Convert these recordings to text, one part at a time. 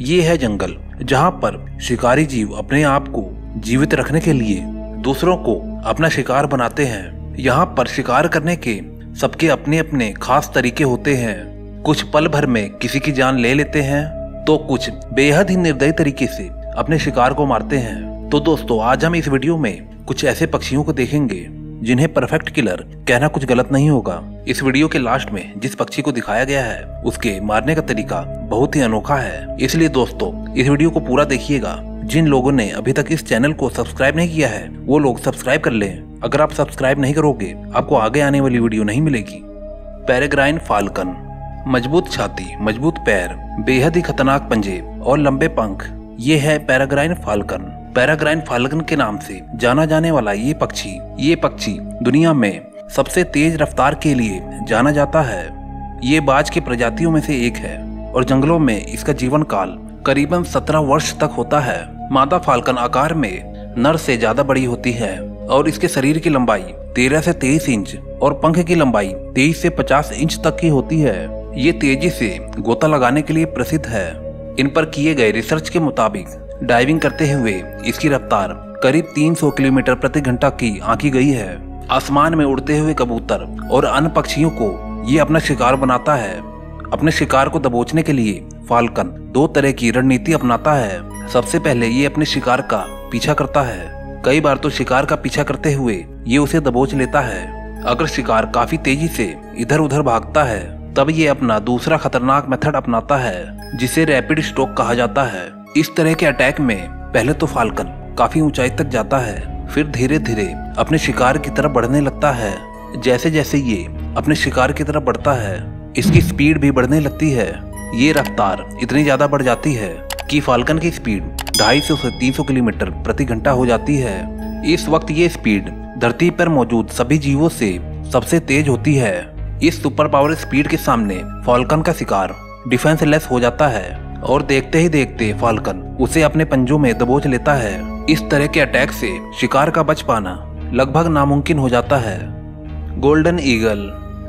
ये है जंगल, जहाँ पर शिकारी जीव अपने आप को जीवित रखने के लिए दूसरों को अपना शिकार बनाते हैं। यहाँ पर शिकार करने के सबके अपने अपने खास तरीके होते हैं। कुछ पल भर में किसी की जान ले लेते हैं तो कुछ बेहद ही निर्दयी तरीके से अपने शिकार को मारते हैं। तो दोस्तों, आज हम इस वीडियो में कुछ ऐसे पक्षियों को देखेंगे जिन्हें परफेक्ट किलर कहना कुछ गलत नहीं होगा। इस वीडियो के लास्ट में जिस पक्षी को दिखाया गया है, उसके मारने का तरीका बहुत ही अनोखा है। इसलिए दोस्तों, इस वीडियो को पूरा देखिएगा। जिन लोगों ने अभी तक इस चैनल को सब्सक्राइब नहीं किया है, वो लोग सब्सक्राइब कर लें। अगर आप सब्सक्राइब नहीं करोगे, आपको आगे आने वाली वीडियो नहीं मिलेगी। पैराग्राइन फाल्कन मज़बूत छाती, मज़बूत पैर, बेहद ही खतरनाक पंजे और लंबे पंख। ये है पैराग्राइन फाल्कन पैराग्राइन फाल्कन के नाम से जाना जाने वाला ये पक्षी ये पक्षी दुनिया में सबसे तेज रफ्तार के लिए जाना जाता है। ये बाज की प्रजातियों में से एक है और जंगलों में इसका जीवन काल करीबन सत्रह वर्ष तक होता है। मादा फाल्कन आकार में नर से ज़्यादा बड़ी होती है और इसके शरीर की लंबाई तेरह से तेईस इंच और पंख की लंबाई तेईस से पचास इंच तक की होती है। ये तेज़ी से गोता लगाने के लिए प्रसिद्ध है। इन पर किए गए रिसर्च के मुताबिक डाइविंग करते हुए इसकी रफ्तार करीब 300 किलोमीटर प्रति घंटा की आंकी गई है। आसमान में उड़ते हुए कबूतर और अन्य पक्षियों को ये अपना शिकार बनाता है। अपने शिकार को दबोचने के लिए फाल्कन दो तरह की रणनीति अपनाता है। सबसे पहले ये अपने शिकार का पीछा करता है। कई बार तो शिकार का पीछा करते हुए ये उसे दबोच लेता है। अगर शिकार काफ़ी तेज़ी से इधर उधर भागता है तब ये अपना दूसरा खतरनाक मेथड अपनाता है, जिसे रैपिड स्ट्रोक कहा जाता है। इस तरह के अटैक में पहले तो फाल्कन काफ़ी ऊंचाई तक जाता है, फिर धीरे धीरे अपने शिकार की तरफ़ बढ़ने लगता है। जैसे जैसे ये अपने शिकार की तरफ़ बढ़ता है, इसकी स्पीड भी बढ़ने लगती है। ये रफ्तार इतनी ज़्यादा बढ़ जाती है कि फाल्कन की स्पीड ढाई सौ तीन सौ किलोमीटर प्रति घंटा हो जाती है। इस वक्त ये स्पीड धरती पर मौजूद सभी जीवों से सबसे तेज होती है। इस सुपर पावर स्पीड के सामने फाल्कन का शिकार डिफेंस लेस हो जाता है और देखते ही देखते फाल्कन उसे अपने पंजों में दबोच लेता है। इस तरह के अटैक से शिकार का बच पाना लगभग नामुमकिन हो जाता है। गोल्डन ईगल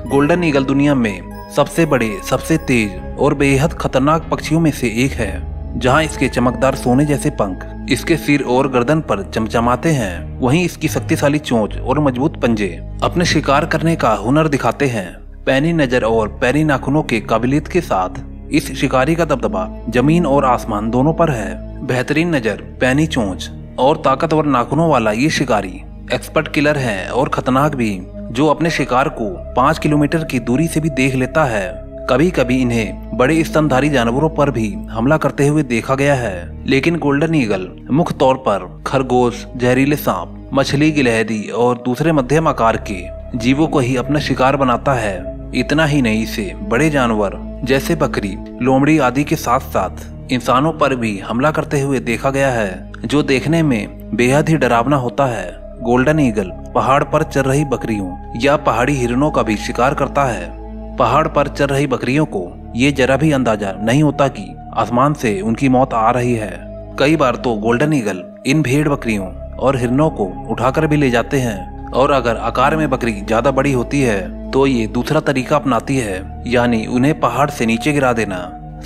गोल्डन ईगल दुनिया में सबसे बड़े, सबसे तेज और बेहद खतरनाक पक्षियों में से एक है। जहाँ इसके चमकदार सोने जैसे पंख, इसके सिर और गर्दन पर चमचमाते हैं, वहीं इसकी शक्तिशाली चोंच और मज़बूत पंजे अपने शिकार करने का हुनर दिखाते हैं। पैनी नज़र और पैनी नाखूनों के काबिलियत के साथ इस शिकारी का दबदबा ज़मीन और आसमान दोनों पर है। बेहतरीन नज़र, पैनी चोंच और ताकतवर नाखूनों वाला ये शिकारी एक्सपर्ट किलर है और खतरनाक भी, जो अपने शिकार को पाँच किलोमीटर की दूरी से भी देख लेता है। कभी कभी इन्हें बड़े स्तनधारी जानवरों पर भी हमला करते हुए देखा गया है। लेकिन गोल्डन ईगल मुख्य तौर पर खरगोश, जहरीले सांप, मछली, गिलहरी और दूसरे मध्यम आकार के जीवों को ही अपना शिकार बनाता है। इतना ही नहीं, इसे बड़े जानवर जैसे बकरी, लोमड़ी आदि के साथ साथ इंसानों पर भी हमला करते हुए देखा गया है, जो देखने में बेहद ही डरावना होता है। गोल्डन ईगल पहाड़ पर चल रही बकरियों या पहाड़ी हिरणों का भी शिकार करता है। पहाड़ पर चल रही बकरियों को ये जरा भी अंदाज़ा नहीं होता कि आसमान से उनकी मौत आ रही है। कई बार तो गोल्डन ईगल इन भेड़ बकरियों और हिरनों को उठाकर भी ले जाते हैं। और अगर आकार में बकरी ज़्यादा बड़ी होती है तो ये दूसरा तरीका अपनाती है, यानी उन्हें पहाड़ से नीचे गिरा देना।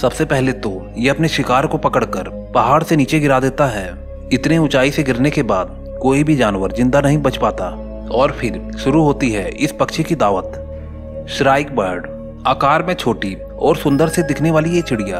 सबसे पहले तो ये अपने शिकार को पकड़कर पहाड़ से नीचे गिरा देता है। इतने ऊंचाई से गिरने के बाद कोई भी जानवर ज़िंदा नहीं बच पाता। और फिर शुरू होती है इस पक्षी की दावत। श्राइक बर्ड, आकार में छोटी और सुंदर से दिखने वाली ये चिड़िया,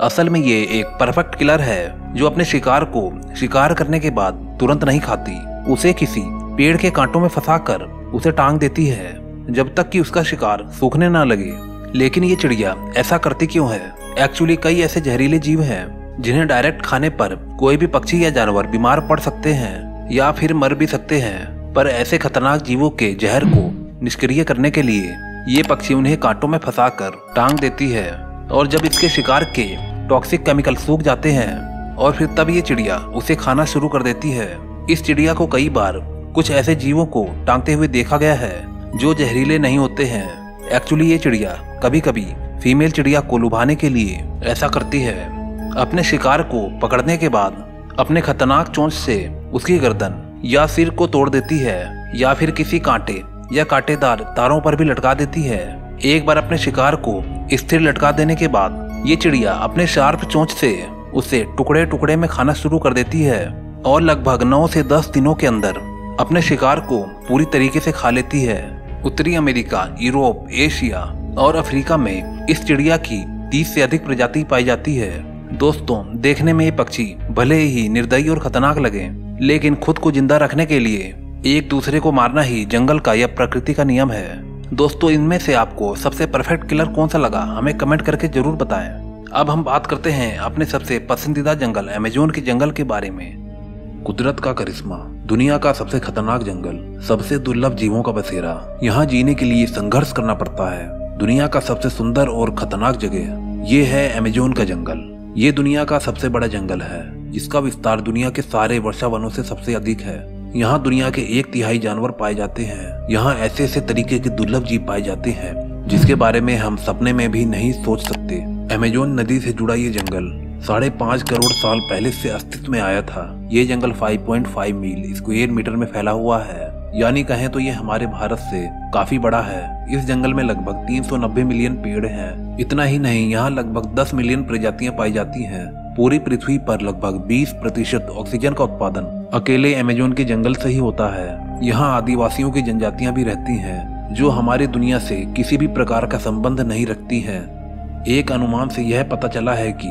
असल में ये एक परफेक्ट किलर है जो अपने शिकार को शिकार करने के बाद तुरंत नहीं खाती। उसे किसी पेड़ के कांटों में फंसाकर उसे टांग देती है, जब तक कि उसका शिकार सूखने ना लगे। लेकिन ये चिड़िया ऐसा करती क्यों है? एक्चुअली कई ऐसे जहरीले जीव हैं, जिन्हें डायरेक्ट खाने पर कोई भी पक्षी या जानवर बीमार पड़ सकते हैं, या फिर मर भी सकते हैं। पर ऐसे खतरनाक जीवों के जहर को निष्क्रिय करने के लिए ये पक्षी उन्हें कांटों में फंसा कर टांग देती है। और जब इसके शिकार के टॉक्सिक केमिकल सूख जाते हैं, और फिर तब ये चिड़िया उसे खाना शुरू कर देती है। इस चिड़िया को कई बार कुछ ऐसे जीवों को टांगते हुए देखा गया है, जो जहरीले नहीं होते हैं। एक्चुअली ये चिड़िया कभी कभी फीमेल चिड़िया को लुभाने के लिए ऐसा करती है। अपने शिकार को पकड़ने के बाद अपने खतरनाक चोंच से उसकी गर्दन या सिर को तोड़ देती है, या फिर किसी कांटे या कांटेदार तारों पर भी लटका देती है। एक बार अपने शिकार को स्थिर लटका देने के बाद, ये चिड़िया अपने शार्प चोंच से उसे टुकड़े टुकड़े में खाना शुरू कर देती है और लगभग नौ से दस दिनों के अंदर अपने शिकार को पूरी तरीके से खा लेती है। उत्तरी अमेरिका, यूरोप, एशिया और अफ्रीका में इस चिड़िया की तीस से अधिक प्रजाति पाई जाती है। दोस्तों, देखने में ये पक्षी भले ही निर्दयी और खतरनाक लगे, लेकिन खुद को ज़िंदा रखने के लिए एक दूसरे को मारना ही जंगल का या प्रकृति का नियम है। दोस्तों, इनमें से आपको सबसे परफेक्ट किलर कौन सा लगा, हमें कमेंट करके ज़रूर बताएँ। अब हम बात करते हैं अपने सबसे पसंदीदा जंगल अमेजोन के जंगल के बारे में। कुदरत का करिश्मा, दुनिया का सबसे खतरनाक जंगल, सबसे दुर्लभ जीवों का बसेरा। यहाँ जीने के लिए संघर्ष करना पड़ता है। दुनिया का सबसे सुंदर और खतरनाक जगह, ये है अमेजोन का जंगल। ये दुनिया का सबसे बड़ा जंगल है, जिसका विस्तार दुनिया के सारे वर्षा वनों से सबसे अधिक है। यहाँ दुनिया के एक तिहाई जानवर पाए जाते हैं। यहाँ ऐसे ऐसे तरीके के दुर्लभ जीव पाए जाते हैं, जिसके बारे में हम सपने में भी नहीं सोच सकते। अमेजोन नदी से जुड़ा ये जंगल साढ़े पाँच करोड़ साल पहले से अस्तित्व में आया था। ये जंगल 5.5 मील स्क्वायर मीटर में फैला हुआ है। यानी कहें तो ये हमारे भारत से काफ़ी बड़ा है। इस जंगल में लगभग 390 मिलियन पेड़ हैं। इतना ही नहीं, यहाँ लगभग 10 मिलियन प्रजातियाँ पाई जाती हैं। पूरी पृथ्वी पर लगभग 20 प्रतिशत ऑक्सीजन का उत्पादन अकेले अमेजोन के जंगल से ही होता है। यहाँ आदिवासियों की जनजातियाँ भी रहती हैं, जो हमारी दुनिया से किसी भी प्रकार का संबंध नहीं रखती हैं। एक अनुमान से यह पता चला है कि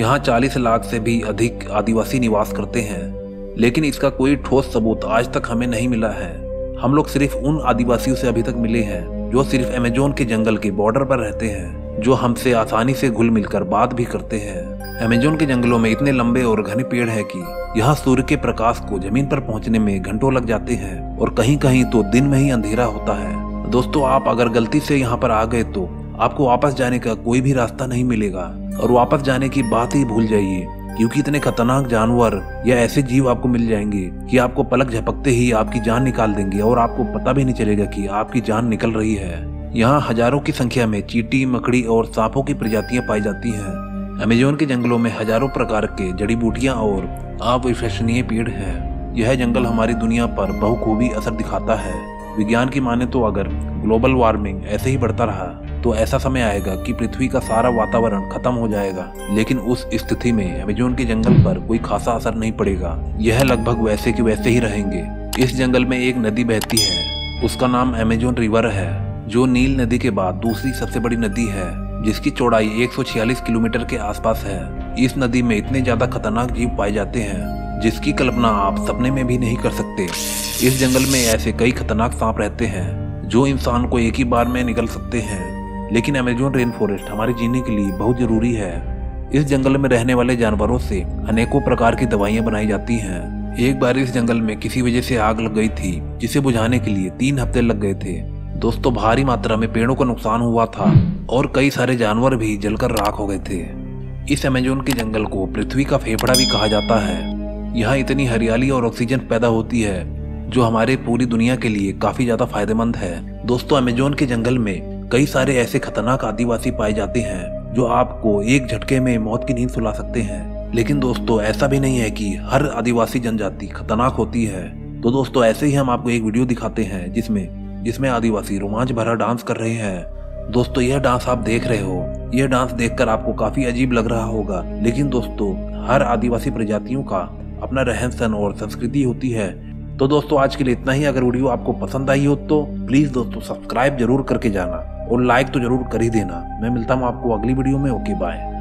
यहाँ 40 लाख से भी अधिक आदिवासी निवास करते हैं। लेकिन इसका कोई ठोस सबूत आज तक हमें नहीं मिला है। हम लोग सिर्फ़ उन आदिवासियों से अभी तक मिले हैं, जो सिर्फ़ अमेजोन के जंगल के बॉर्डर पर रहते हैं। जो हमसे आसानी से घुल मिलकर बात भी करते हैं। अमेजोन के जंगलों में इतने लंबे और घने पेड़ हैं कि यहाँ सूर्य के प्रकाश को ज़मीन पर पहुँचने में घंटों लग जाते हैं और कहीं कहीं तो दिन में ही अंधेरा होता है। दोस्तों, आप अगर गलती से यहाँ पर आ गए तो आपको वापस जाने का कोई भी रास्ता नहीं मिलेगा। और वापस जाने की बात ही भूल जाइए, क्योंकि इतने खतरनाक जानवर या ऐसे जीव आपको मिल जाएँगे कि आपको पलक झपकते ही आपकी जान निकाल देंगे और आपको पता भी नहीं चलेगा कि आपकी जान निकल रही है। यहाँ हज़ारों की संख्या में चीटी, मकड़ी और सांपों की प्रजातियाँ पाई जाती हैं। अमेजोन के जंगलों में हज़ारों प्रकार के जड़ी बूटियाँ और अविश्वसनीय पेड़ हैं। यह जंगल हमारी दुनिया पर बहुखूबी असर दिखाता है। विज्ञान की माने तो अगर ग्लोबल वार्मिंग ऐसे ही बढ़ता रहा तो ऐसा समय आएगा कि पृथ्वी का सारा वातावरण खत्म हो जाएगा। लेकिन उस स्थिति में अमेजोन के जंगल पर कोई खासा असर नहीं पड़ेगा। यह लगभग वैसे के वैसे ही रहेंगे। इस जंगल में एक नदी बहती है। उसका नाम अमेजोन रिवर है। जो नील नदी के बाद दूसरी सबसे बड़ी नदी है, जिसकी चौड़ाई 146 किलोमीटर के आसपास है। इस नदी में इतने ज़्यादा खतरनाक जीव पाए जाते हैं, जिसकी कल्पना आप सपने में भी नहीं कर सकते। इस जंगल में ऐसे कई खतरनाक सांप रहते हैं, जो इंसान को एक ही बार में निकल सकते हैं। लेकिन अमेजोन रेन फॉरेस्ट हमारे जीने के लिए बहुत ज़रूरी है। इस जंगल में रहने वाले जानवरों से अनेकों प्रकार की दवाइयाँ बनाई जाती हैं। एक बार इस जंगल में किसी वजह से आग लग गई थी, जिसे बुझाने के लिए तीन हफ़्ते लग गए थे। दोस्तों, भारी मात्रा में पेड़ों का नुकसान हुआ था और कई सारे जानवर भी जलकर राख हो गए थे। इस अमेजोन के जंगल को पृथ्वी का फेफड़ा भी कहा जाता है। यहाँ इतनी हरियाली और ऑक्सीजन पैदा होती है, जो हमारे पूरी दुनिया के लिए काफ़ी ज़्यादा फ़ायदेमंद है। दोस्तों, अमेजोन के जंगल में कई सारे ऐसे खतरनाक आदिवासी पाए जाते हैं, जो आपको एक झटके में मौत की नींद सुला सकते हैं। लेकिन दोस्तों, ऐसा भी नहीं है कि हर आदिवासी जनजाति खतरनाक होती है। तो दोस्तों, ऐसे ही हम आपको एक वीडियो दिखाते हैं, जिसमें जिसमें आदिवासी रोमांच भरा डांस कर रहे हैं। दोस्तों, यह डांस आप देख रहे हो। यह डांस देखकर आपको काफ़ी अजीब लग रहा होगा। लेकिन दोस्तों, हर आदिवासी प्रजातियों का अपना रहन सहन और संस्कृति होती है। तो दोस्तों, आज के लिए इतना ही। अगर वीडियो आपको पसंद आई हो तो प्लीज़ दोस्तों, सब्सक्राइब ज़रूर करके जाना और लाइक तो ज़रूर कर ही देना। मैं मिलता हूँ आपको अगली वीडियो में। Okay, bye.